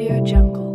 Audio Jungle.